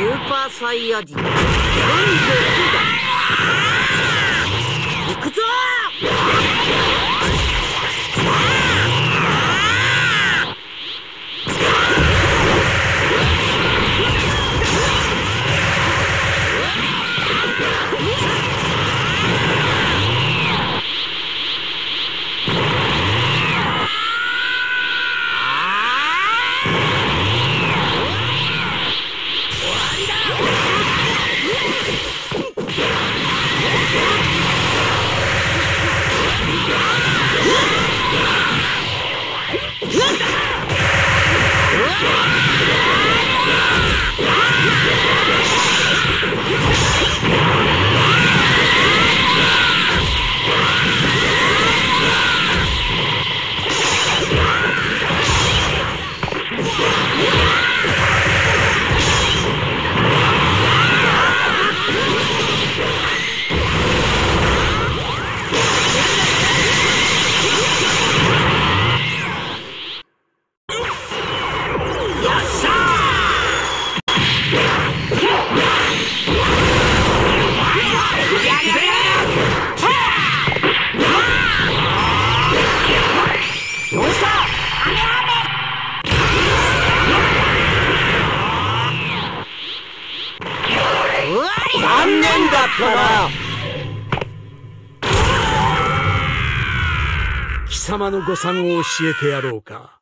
ーサイヤ人。36だ。行くぞ貴様の誤算を教えてやろうか。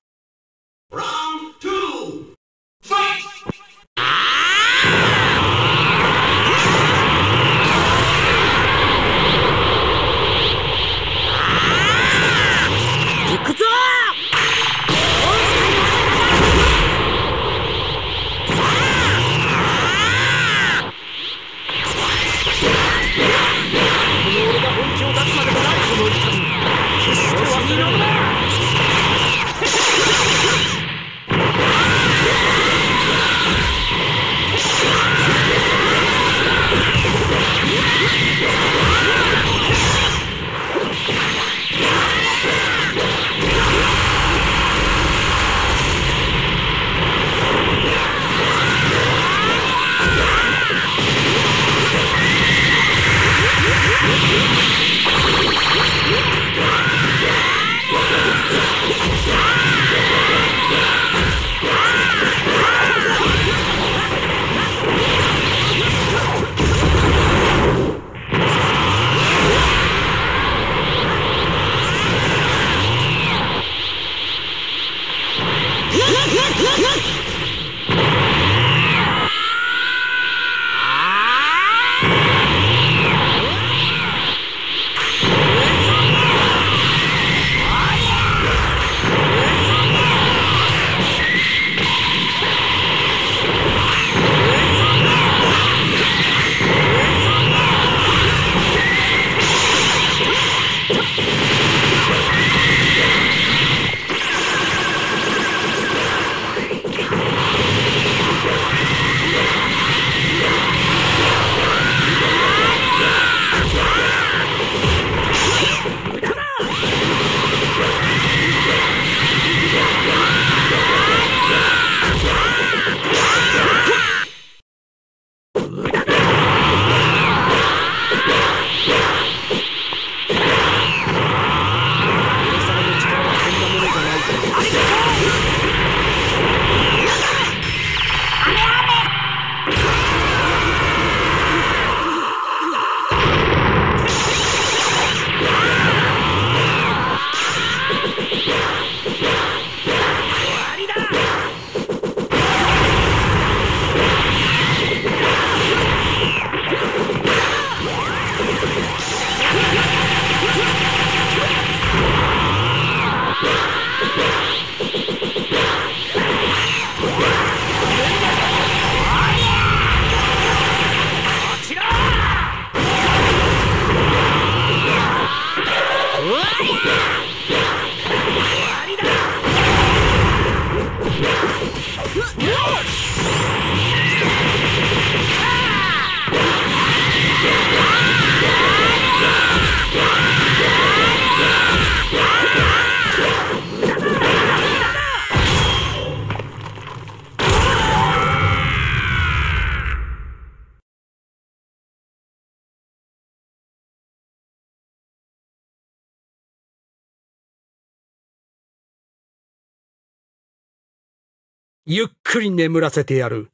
ゆっくり眠らせてやる。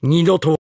二度と。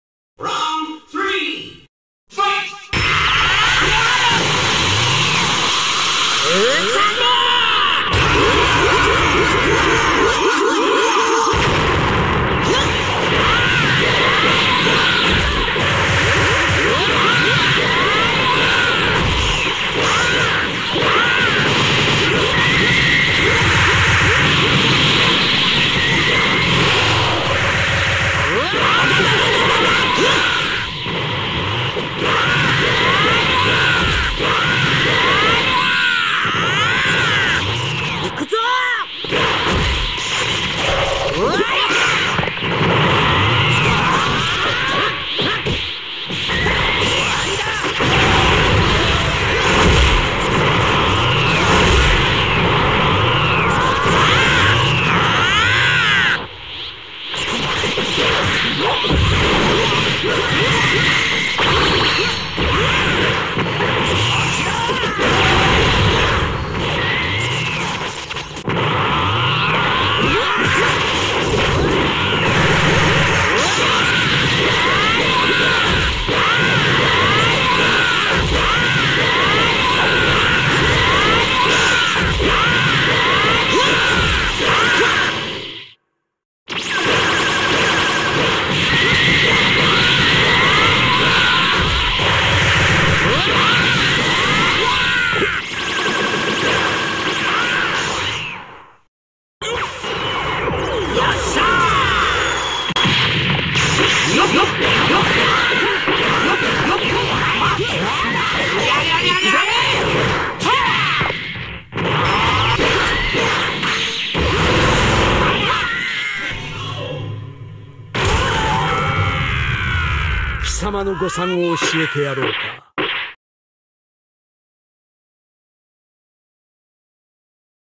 様の誤算を教えてやろうか。